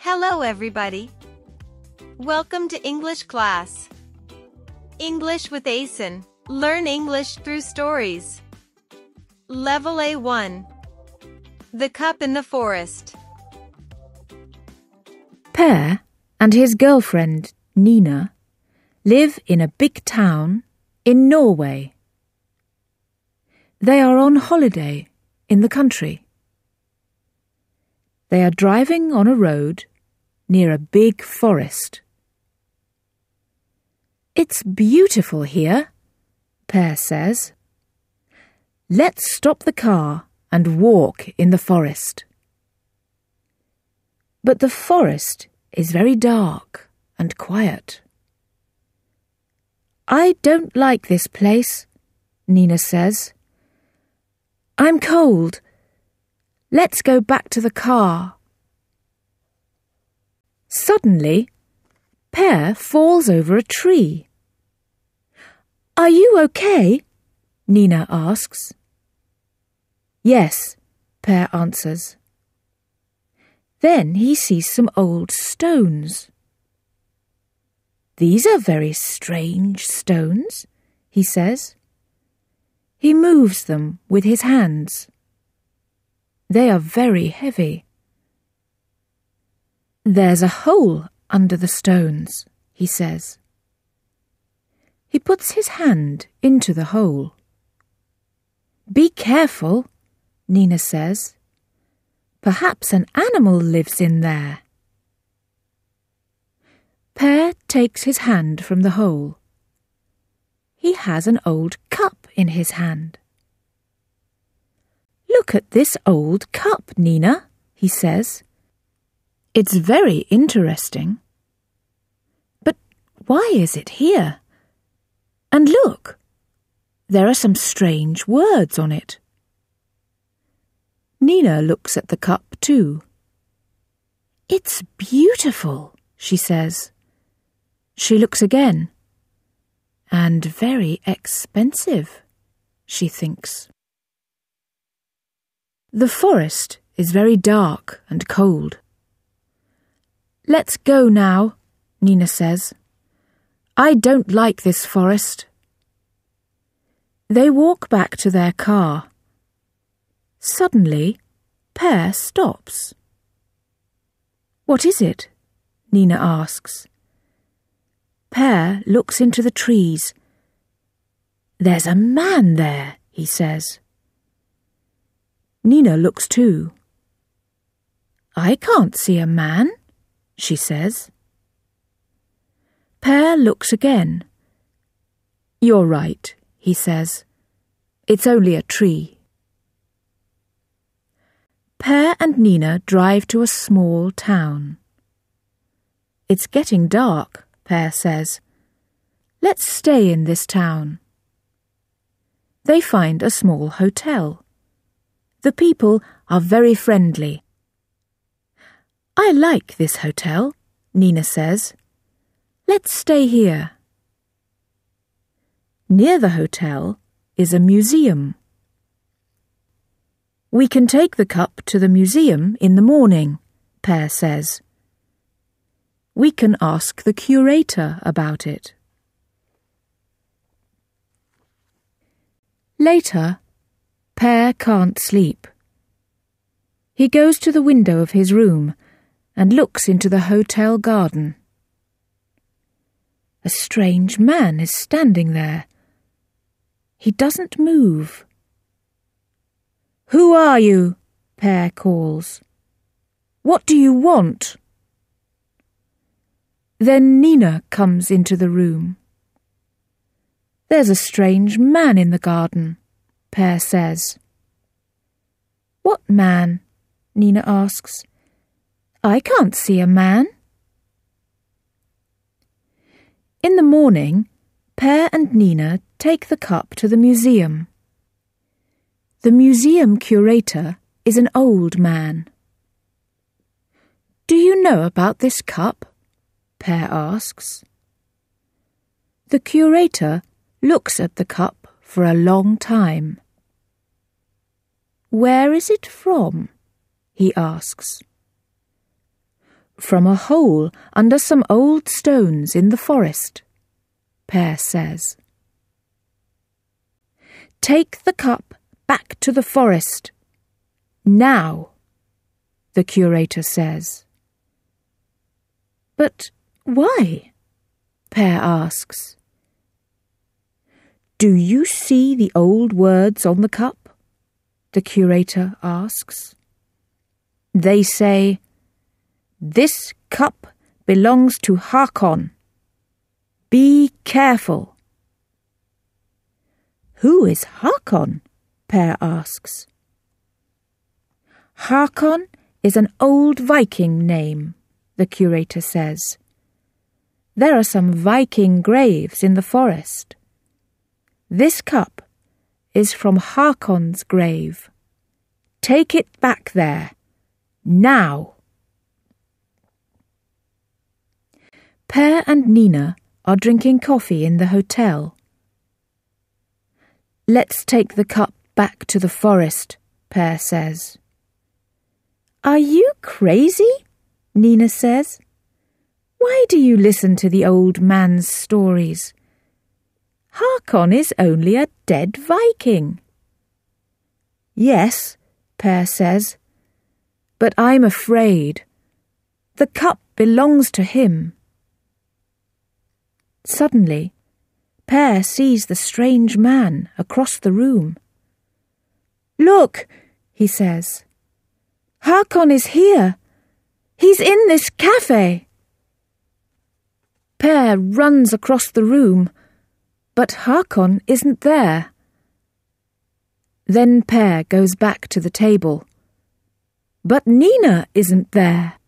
Hello, everybody. Welcome to English class. English with ASIN. Learn English through stories. Level A1. The Cup in the Forest. Per and his girlfriend, Nina, live in a big town in Norway. They are on holiday in the country. They are driving on a road near a big forest. It's beautiful here, Per says. Let's stop the car and walk in the forest. But the forest is very dark and quiet. I don't like this place, Nina says. I'm cold. Let's go back to the car. Suddenly, Per falls over a tree. Are you okay? Nina asks. Yes, Per answers. Then he sees some old stones. These are very strange stones, he says. He moves them with his hands. They are very heavy. There's a hole under the stones, he says. He puts his hand into the hole. Be careful, Nina says. Perhaps an animal lives in there. Per takes his hand from the hole. He has an old cup in his hand. Look at this old cup, Nina, he says. It's very interesting. But why is it here? And look, there are some strange words on it. Nina looks at the cup too. It's beautiful, she says. She looks again. And very expensive, she thinks. The forest is very dark and cold. Let's go now, Nina says. I don't like this forest. They walk back to their car. Suddenly, Per stops. What is it? Nina asks. Per looks into the trees. There's a man there, he says. Nina looks too. I can't see a man, she says. Per looks again. You're right, he says. It's only a tree. Per and Nina drive to a small town. It's getting dark, Per says. Let's stay in this town. They find a small hotel. The people are very friendly. I like this hotel, Nina says. Let's stay here. Near the hotel is a museum. We can take the cup to the museum in the morning, Per says. We can ask the curator about it. Later, Per can't sleep. He goes to the window of his room and looks into the hotel garden. A strange man is standing there. He doesn't move. Who are you? Per calls. What do you want? Then Nina comes into the room. There's a strange man in the garden, Per says. What man? Nina asks. I can't see a man. In the morning, Per and Nina take the cup to the museum. The museum curator is an old man. Do you know about this cup? Per asks. The curator looks at the cup for a long time. Where is it from? he asks. From a hole under some old stones in the forest, Per says. Take the cup back to the forest. Now, the curator says. But why? Per asks. Do you see the old words on the cup? The curator asks. They say, This cup belongs to Hakon. Be careful. Who is Hakon? Per asks. Hakon is an old Viking name, the curator says. There are some Viking graves in the forest. This cup is from Hakon's grave. Take it back there, now. Per and Nina are drinking coffee in the hotel. Let's take the cup back to the forest, Per says. Are you crazy? Nina says. Why do you listen to the old man's stories? Hakon is only a dead Viking. Yes, Per says, but I'm afraid. The cup belongs to him. Suddenly, Per sees the strange man across the room. Look, he says. Hakon is here. He's in this cafe. Per runs across the room but Hakon isn't there. Then Per goes back to the table. But Nina isn't there.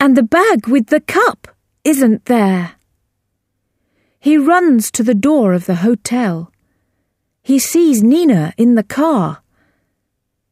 And the bag with the cup isn't there. He runs to the door of the hotel. He sees Nina in the car.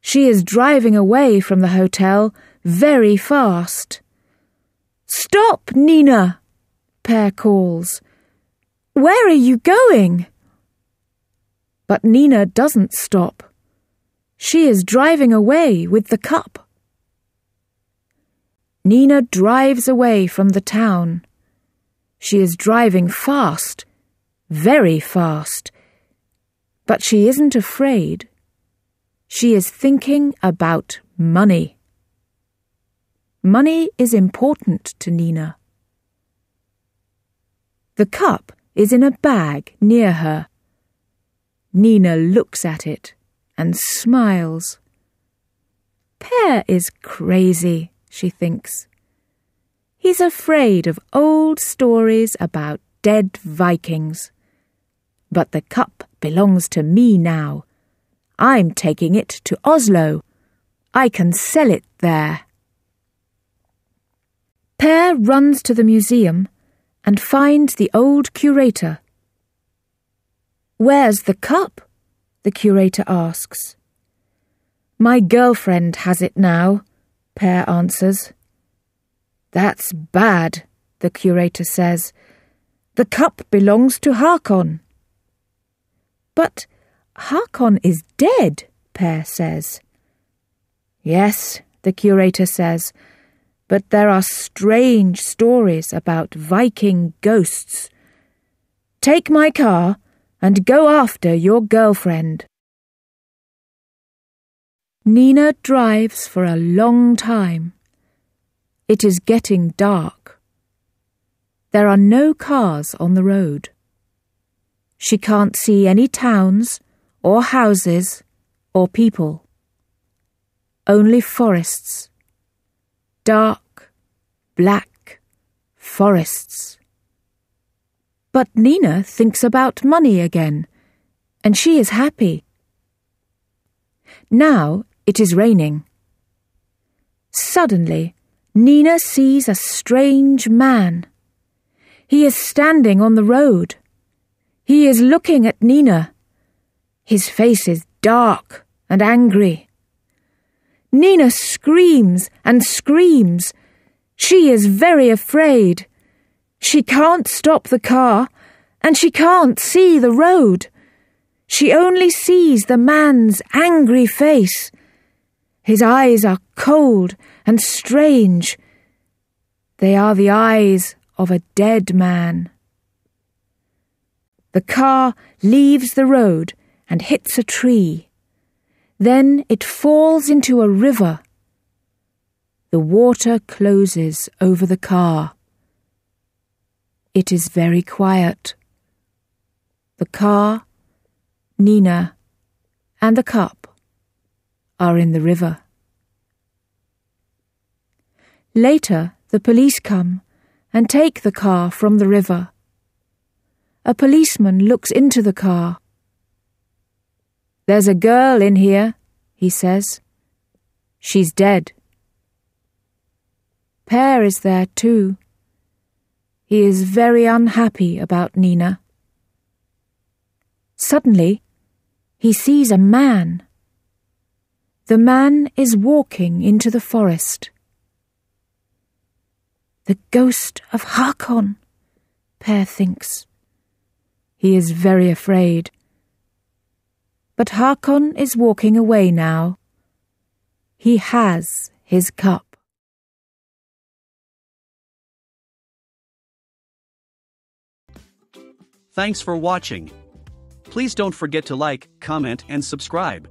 She is driving away from the hotel very fast. Stop, Nina! Per calls. Where are you going? But Nina doesn't stop. She is driving away with the cup. Nina drives away from the town. She is driving fast, very fast. But she isn't afraid. She is thinking about money. Money is important to Nina. The cup is in a bag near her. Nina looks at it and smiles. Per is crazy, she thinks. He's afraid of old stories about dead Vikings. But the cup belongs to me now. I'm taking it to Oslo. I can sell it there. Per runs to the museum and find the old curator. Where's the cup? the curator asks. My girlfriend has it now, Per answers. That's bad, the curator says. The cup belongs to Hakon. But Hakon is dead, Per says. Yes, the curator says, but there are strange stories about Viking ghosts. Take my car and go after your girlfriend. Nina drives for a long time. It is getting dark. There are no cars on the road. She can't see any towns or houses or people. Only forests dark, black forests. But Nina thinks about money again, and she is happy. Now it is raining. Suddenly, Nina sees a strange man. He is standing on the road. He is looking at Nina. His face is dark and angry. Nina screams and screams. She is very afraid. She can't stop the car, and she can't see the road. She only sees the man's angry face. His eyes are cold and strange, They are the eyes of a dead man. The car leaves the road and hits a tree. Then it falls into a river. The water closes over the car. It is very quiet. The car, Nina, and the cup are in the river. Later, the police come and take the car from the river. A policeman looks into the car. There's a girl in here, he says. She's dead. Per is there too. He is very unhappy about Nina. Suddenly, he sees a man. The man is walking into the forest. The ghost of Hakon, Per thinks. He is very afraid. But Hakon is walking away now. He has his cup. Thanks for watching. Please don't forget to like, comment, and subscribe.